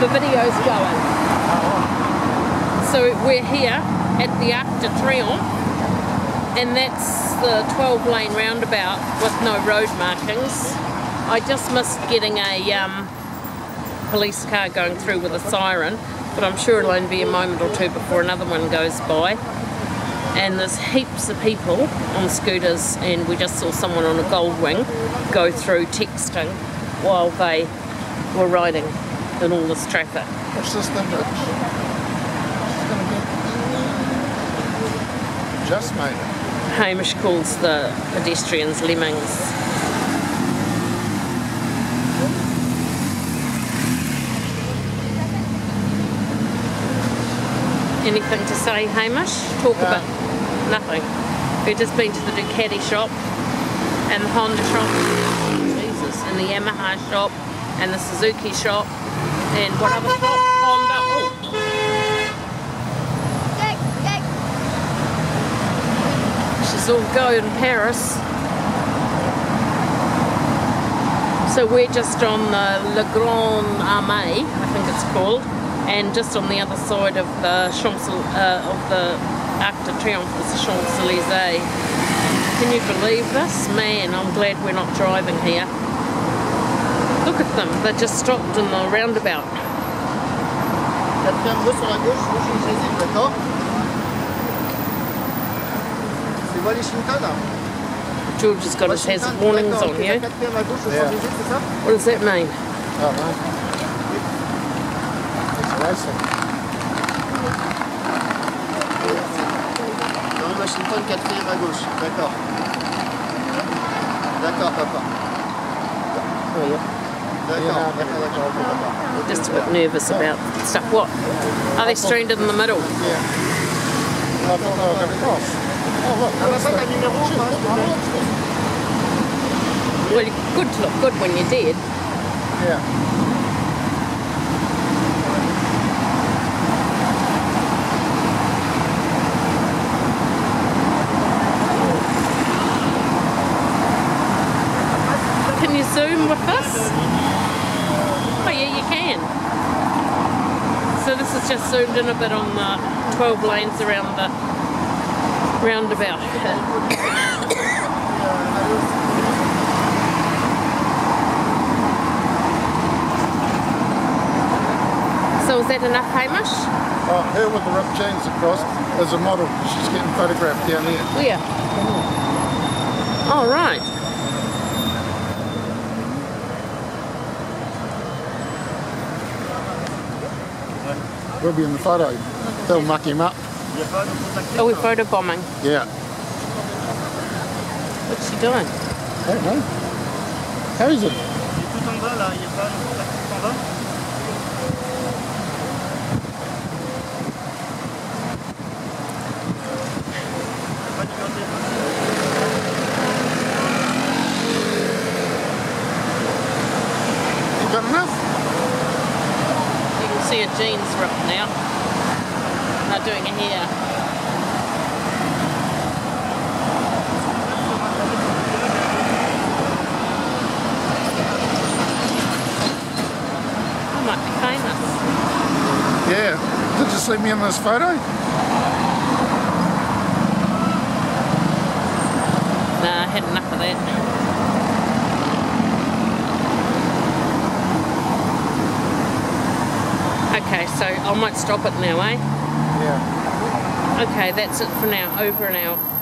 the video's going. So we're here at the Arc de Triomphe and that's the 12 lane roundabout with no road markings. I just missed getting a um, police car going through with a siren but I'm sure it'll only be a moment or two before another one goes by. And there's heaps of people on scooters and we just saw someone on a Goldwing go through texting while they were riding in all this traffic. What's this thing that just made it? Hamish calls the pedestrians lemmings. Anything to say, Hamish? Talk No. about nothing. We've just been to the Ducati shop and the Honda shop, Jesus, and the Yamaha shop and the Suzuki shop and what other shop? Honda. Oh, she's all go in Paris. So we're just on the Le Grand Armée, I think it's called, and just on the other side of the Champs uh, of the Arc de Triomphe is the Champs Elysees. Can you believe this? Man, I'm glad we're not driving here. Look at them, they just stopped in the roundabout. Quatrième bleu sur la gauche, rouge une Jésus, d'accord C'est Washington là George has got his hazard warnings on ok, you. La quatrième à gauche au Yeah. Champs-Élysées, c'est ça What does that mean? Oh, no. It's racing. Dans Washington, quatrième à gauche, d'accord. D'accord, papa. Oh, yeah. Just a bit nervous about stuff. What? Are they stranded in the middle? Yeah. Well, good to look good when you're dead. Yeah. Can you zoom with this? Oh yeah, you can. So this is just zoomed in a bit on the 12 lanes around the roundabout. So is that enough, Hamish? Oh, her with the ripped jeans across is a model. She's getting photographed down there. Where? Oh, All right. We'll be in the photo. They'll muck him up. Oh, we're photo bombing. Yeah. What's she doing? I don't know. How is it? Tout en bas là, il n'y a pas le contact tout en bas Pas de numéro de téléphone You got enough? See a jeans ripped now. They're doing it here. I might be famous. Yeah. Did you see me in this photo? Nah, I had enough of that. Okay, so I might stop it now, eh? Yeah. Okay, that's it for now. Over and out.